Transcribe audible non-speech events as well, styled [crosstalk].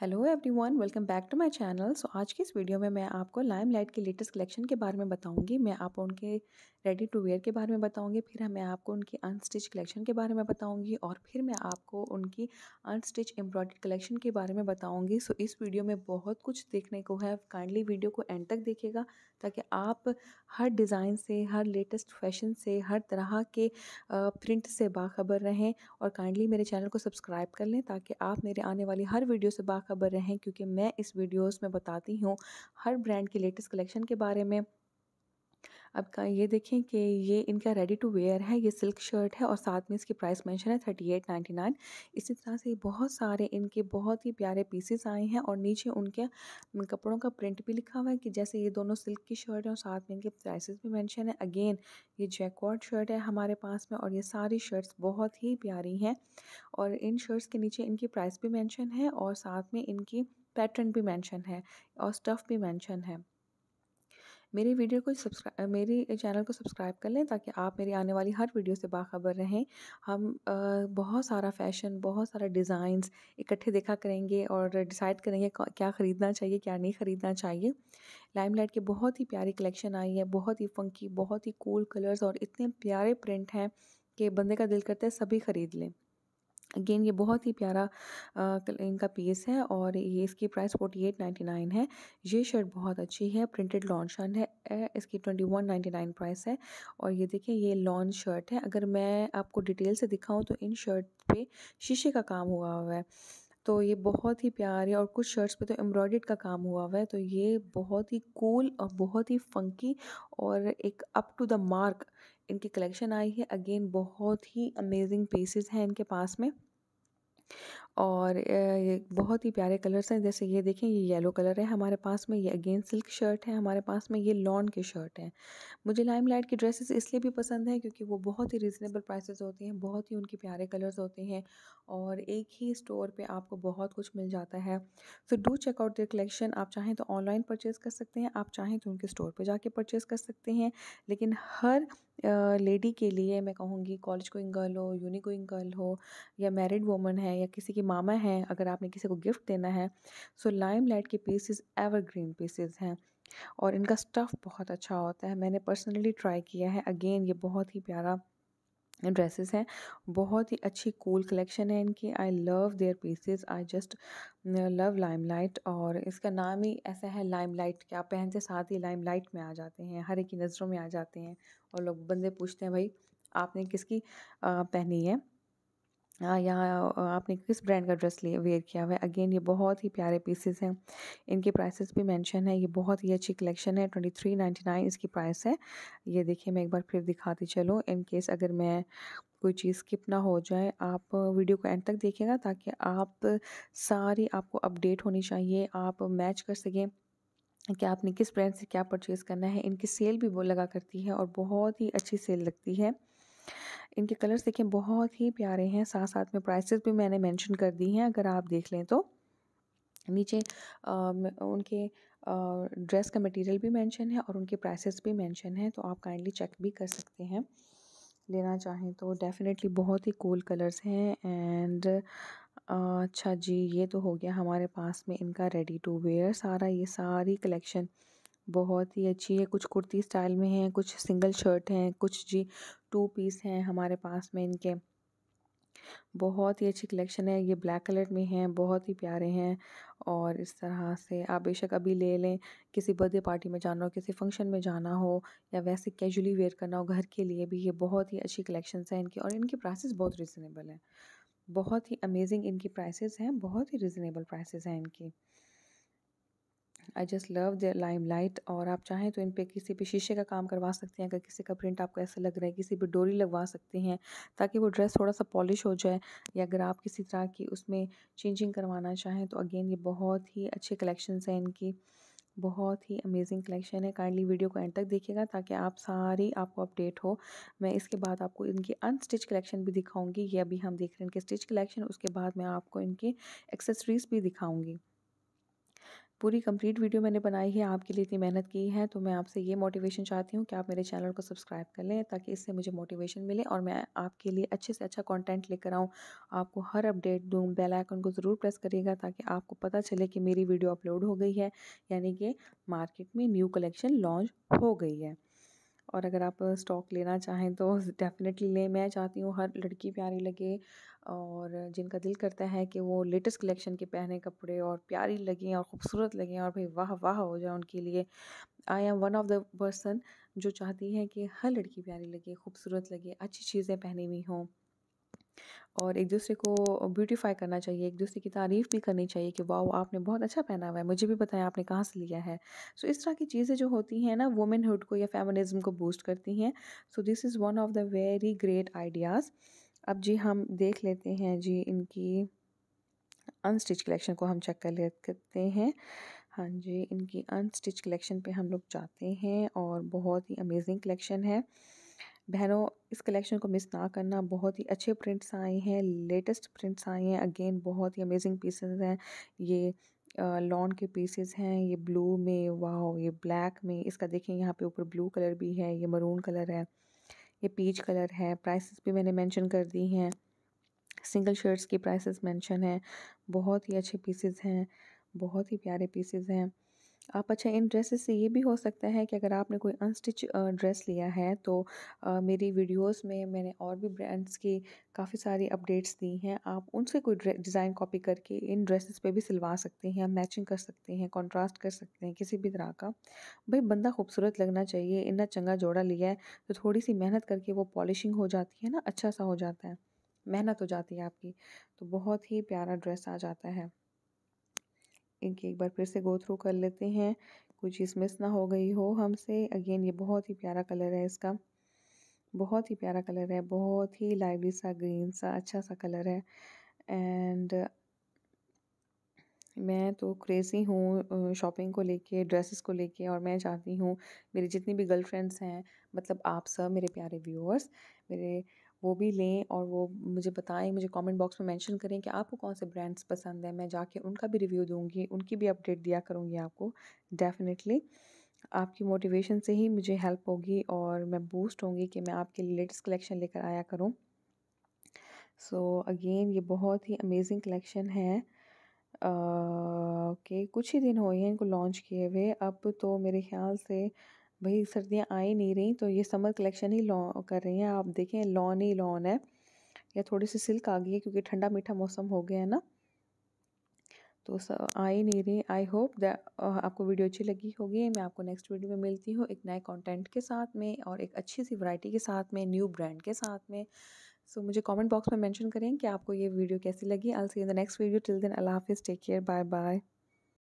Hello everyone, welcome back to my channel. So, आज की इस वीडियो में मैं आपको लाइम लाइट की लेटेस्ट कलेक्शन के बारे में बताऊँगी। मैं आपको उनके रेडी टू वेयर के बारे में बताऊँगी, फिर मैं आपको उनकी अनस्टिच कलेक्शन के बारे में बताऊँगी, और फिर मैं आपको उनकी अनस्टिच एम्ब्रॉयड कलेक्शन के बारे में बताऊँगी। सो, इस वीडियो में बहुत कुछ देखने को है। काइंडली वीडियो को एंड तक देखिएगा, ताकि आप हर डिज़ाइन से, हर लेटेस्ट फ़ैशन से, हर तरह के प्रिंट से बाखबर रहें। और काइंडली मेरे चैनल को सब्सक्राइब कर लें, ताकि आप मेरे आने वाली हर वीडियो से बाखबर रहें क्योंकि मैं इस वीडियोस में बताती हूँ हर ब्रांड के लेटेस्ट कलेक्शन के बारे में। अब का ये देखें कि ये इनका रेडी टू वेयर है, ये सिल्क शर्ट है और साथ में इसकी प्राइस मेंशन है थर्टी एट नाइन्टी नाइन इसी तरह से बहुत सारे इनके बहुत ही प्यारे पीसेस आए हैं और नीचे उनके कपड़ों का प्रिंट भी लिखा हुआ है कि जैसे ये दोनों सिल्क की शर्ट है और साथ में इनके प्राइसेस भी मैंशन है. अगेन ये जैकॉर्ड शर्ट है हमारे पास में और ये सारी शर्ट्स बहुत ही प्यारी हैं और इन शर्ट्स के नीचे इनकी प्राइस भी मैंशन है और साथ में इनकी पैटर्न भी मैंशन है और स्टफ़ भी मैंशन है। मेरी वीडियो को सब्सक्राइब मेरी चैनल को सब्सक्राइब कर लें ताकि आप मेरी आने वाली हर वीडियो से बाखबर रहें। हम बहुत सारा फ़ैशन बहुत सारा डिज़ाइंस इकट्ठे देखा करेंगे और डिसाइड करेंगे क्या ख़रीदना चाहिए, क्या नहीं ख़रीदना चाहिए। लाइमलाइट की बहुत ही प्यारी कलेक्शन आई है, बहुत ही फंकी बहुत ही कूल कलर्स और इतने प्यारे प्रिंट हैं कि बंदे का दिल करता है सभी ख़रीद लें। अगेन ये बहुत ही प्यारा आ, इनका पीस है और ये इसकी price forty eight ninety nine है। ये शर्ट बहुत अच्छी है प्रिंटेड लॉन शर्ट है इसकी twenty one ninety nine price है। और ये देखिए ये लॉन शर्ट है। अगर मैं आपको डिटेल से दिखाऊँ तो इन शर्ट पे शीशे का काम हुआ हुआ है। तो ये बहुत ही प्यारे और कुछ शर्ट्स पे तो एम्ब्रॉयड का काम हुआ हुआ है। तो ये बहुत ही कूल और बहुत ही फंकी और एक अप टू द मार्क इनकी कलेक्शन आई है। अगेन बहुत ही अमेजिंग पीसेस हैं इनके पास में। और ये बहुत ही प्यारे कलर्स हैं। जैसे ये देखें, ये येलो कलर है हमारे पास में, ये अगेन सिल्क शर्ट है हमारे पास में, ये लॉन की शर्ट है। मुझे लाइम लाइट की ड्रेसेस इसलिए भी पसंद है क्योंकि वो बहुत ही रिजनेबल प्राइसेस होती हैं, बहुत ही उनके प्यारे कलर्स होते हैं और एक ही स्टोर पे आपको बहुत कुछ मिल जाता है। So do check out collection, आप चाहें तो ऑनलाइन परचेज़ कर सकते हैं, आप चाहें तो उनके स्टोर पर जाके परचेज़ कर सकते हैं। लेकिन हर लेडी के लिए मैं कहूँगी, कॉलेज गोइंग गर्ल हो, यूनी गोइंग गर्ल हो, या मैरिड वूमन है, या किसी की मामा है, अगर आपने किसी को गिफ्ट देना है, सो लाइम लाइट के पीसेस एवरग्रीन पीसेस हैं। और इनका स्टफ़ बहुत अच्छा होता है, मैंने पर्सनली ट्राई किया है। अगेन ये बहुत ही प्यारा ड्रेसेस हैं, बहुत ही अच्छी कूल कलेक्शन है इनकी। I love their pieces I just love Limelight और इसका नाम ही ऐसा है लाइम लाइट कि आप पहनते साथ ही लाइम लाइट में आ जाते हैं, हर एक की नज़रों में आ जाते हैं। और लोग बंदे पूछते हैं, भाई, आपने किसकी पहनी है? यहाँ आपने किस ब्रांड का ड्रेस लिए वेयर किया हुआ है? अगेन, ये बहुत ही प्यारे पीसेस हैं। इनके प्राइसेस भी मेंशन है। ये बहुत ही अच्छी कलेक्शन है। ट्वेंटी थ्री नाइन्टी नाइन इसकी प्राइस है। ये देखिए, मैं एक बार फिर दिखाती चलूँ। इन केस अगर मैं कोई चीज़ स्किप ना हो जाए, आप वीडियो को एंड तक देखिएगा ताकि आप सारी आपको अपडेट होनी चाहिए। आप मैच कर सकें कि आपने किस ब्रांड से क्या परचेज़ करना है। इनकी सेल भी वो लगा करती है और बहुत ही अच्छी सेल लगती है। इनके कलर्स देखें बहुत ही प्यारे हैं साथ साथ में प्राइसेस भी मैंने मेंशन कर दी हैं अगर आप देख लें तो। नीचे आ, उनके आ, ड्रेस का मटेरियल भी मेंशन है और उनके प्राइसेस भी मेंशन है तो आप काइंडली चेक भी कर सकते हैं। लेना चाहें तो डेफिनेटली बहुत ही कूल कलर्स हैं एंड अच्छा जी ये तो हो गया हमारे पास में इनका रेडी टू वेयर सारा ये सारी कलेक्शन। बहुत ही अच्छी है। कुछ कुर्ती स्टाइल में है, कुछ सिंगल शर्ट हैं, कुछ जी टू पीस हैं हमारे पास में इनके। बहुत ही अच्छी कलेक्शन है। ये ब्लैक कलर में हैं, बहुत ही प्यारे हैं और इस तरह से आप बेशक अभी ले लें, किसी बर्थडे पार्टी में जाना हो, किसी फ़ंक्शन में जाना हो या वैसे कैजुअली वेयर करना हो, घर के लिए भी ये बहुत ही अच्छी कलेक्शन हैं इनकी और इनकी प्राइसेस बहुत रिजनेबल हैं। बहुत ही अमेजिंग इनकी प्राइसेस हैं, बहुत ही रिजनेबल प्राइसेस हैं इनकी। I just love the Limelight और आप चाहें तो इन पे किसी पे शीशे का काम करवा सकते हैं, अगर किसी का प्रिंट आपको ऐसा लग रहा है, किसी पे डोरी लगवा सकते हैं, ताकि वो ड्रेस थोड़ा सा पॉलिश हो जाए, या अगर आप किसी तरह की उसमें चेंजिंग करवाना चाहें तो अगेन ये बहुत ही अच्छे कलेक्शन हैं इनकी। बहुत ही अमेजिंग कलेक्शन है। काइंडली वीडियो को एंड तक देखिएगा, ताकि आप सारी आपको अपडेट हो। मैं इसके बाद आपको इनकी अनस्टिच कलेक्शन भी दिखाऊँगी। ये अभी हम देख रहे हैं इनके स्टिच कलेक्शन उसके बाद मैं आपको इनकी एक्सेसरीज़ भी दिखाऊँगी। पूरी कंप्लीट वीडियो मैंने बनाई है, आपके लिए इतनी मेहनत की है तो मैं आपसे ये मोटिवेशन चाहती हूँ कि आप मेरे चैनल को सब्सक्राइब कर लें, ताकि इससे मुझे मोटिवेशन मिले और मैं आपके लिए अच्छे से अच्छा कंटेंट लेकर आऊँ। आपको हर अपडेट दूँ बेल आइकन को ज़रूर प्रेस करिएगा, ताकि आपको पता चले कि मेरी वीडियो अपलोड हो गई है, यानी कि मार्केट में न्यू कलेक्शन लॉन्च हो गई है। और अगर आप स्टॉक लेना चाहें तो [laughs] डेफ़िनेटली लें, मैं चाहती हूँ हर लड़की प्यारी लगे और जिनका दिल करता है कि वो लेटेस्ट कलेक्शन के पहने कपड़े और प्यारी लगें और ख़ूबसूरत लगें और भाई वाह वाह हो जाए उनके लिए। I am one of the person जो चाहती है कि हर लड़की प्यारी लगे, खूबसूरत लगे, अच्छी चीज़ें पहनी हुई हों। और एक दूसरे को ब्यूटीफाई करना चाहिए एक दूसरे की तारीफ़ भी करनी चाहिए कि वाह आपने बहुत अच्छा पहना हुआ है मुझे भी बताया आपने कहाँ से लिया है? सो so, इस तरह की चीज़ें जो होती हैं ना वुमेनहुड को या फेमिनिज्म को बूस्ट करती हैं। So this is one of the very great ideas अब जी हम देख लेते हैं जी इनकी अनस्टिच कलेक्शन को हम चेक कर लेते हैं। हाँ जी इनकी अनस्टिच कलेक्शन पे हम लोग जाते हैं और बहुत ही अमेजिंग कलेक्शन है। बहनों, इस कलेक्शन को मिस ना करना। बहुत ही अच्छे प्रिंट्स आए हैं लेटेस्ट प्रिंट्स आए हैं। अगेन बहुत ही अमेजिंग पीसेस हैं। ये लॉन के पीसेस हैं, ये ब्लू में वाह ये ब्लैक में, इसका देखें यहाँ पे ऊपर ब्लू कलर भी है, ये मरून कलर है, ये पीच कलर है। प्राइसेस भी मैंने मेंशन कर दी हैं। सिंगल शर्ट्स की प्राइसेस मेंशन है। बहुत ही अच्छे पीसेस हैं, बहुत ही प्यारे पीसेस हैं। आप अच्छा इन ड्रेसेस से ये भी हो सकता है कि अगर आपने कोई अनस्टिच ड्रेस लिया है तो आ, मेरी वीडियोस में मैंने और भी ब्रांड्स की काफ़ी सारी अपडेट्स दी हैं। आप उनसे कोई डिज़ाइन कॉपी करके इन ड्रेसेस पे भी सिलवा सकते हैं मैचिंग कर सकते हैं कंट्रास्ट कर सकते हैं किसी भी तरह का। भाई बंदा खूबसूरत लगना चाहिए इतना चंगा जोड़ा लिया है तो थोड़ी सी मेहनत करके वो पॉलिशिंग हो जाती है ना अच्छा सा हो जाता है मेहनत हो जाती है आपकी तो बहुत ही प्यारा ड्रेस आ जाता है। इनकी एक बार फिर से गो थ्रू कर लेते हैं। कोई चीज़ मिस ना हो गई हो हमसे। अगेन, ये बहुत ही प्यारा कलर है इसका। बहुत ही प्यारा कलर है। बहुत ही लाइवली सा ग्रीन सा अच्छा सा कलर है। एंड मैं तो क्रेज़ी हूँ शॉपिंग को लेके ड्रेसेस को लेके और मैं चाहती हूँ मेरी जितनी भी गर्लफ्रेंड्स हैं मतलब आप सब, मेरे प्यारे व्यूअर्स मेरे वो भी लें और वो मुझे बताएँ मुझे कमेंट बॉक्स में मेंशन करें कि आपको कौन से ब्रांड्स पसंद हैं। मैं जाके उनका भी रिव्यू दूँगी उनकी भी अपडेट दिया करूँगी आपको डेफिनेटली आपकी मोटिवेशन से ही मुझे हेल्प होगी और मैं बूस्ट होंगी कि मैं आपके लिए लेटेस्ट कलेक्शन लेकर आया करूँ। सो so, अगेन ये बहुत ही अमेजिंग कलेक्शन है। ओके uh, okay, कुछ ही दिन हो हैं इनको लॉन्च किए हुए। अब तो मेरे ख्याल से भाई सर्दियाँ आ ही नहीं रही तो ये समर कलेक्शन ही लॉ कर रही हैं। आप देखें लॉन ही लॉन है। या थोड़ी सी सिल्क आ गई है क्योंकि ठंडा मीठा मौसम हो गया है ना। तो आ ही नहीं रही। आई होप आपको वीडियो अच्छी लगी होगी। मैं आपको नेक्स्ट वीडियो में मिलती हूँ एक नए कंटेंट के साथ में और एक अच्छी सी वैरायटी के साथ में न्यू ब्रांड के साथ में। सो so, मुझे कमेंट बॉक्स में मेंशन करें कि आपको ये वीडियो कैसी लगी। I see in the next video till then अल्लाह हाफिज़ टेक केयर बाय बाय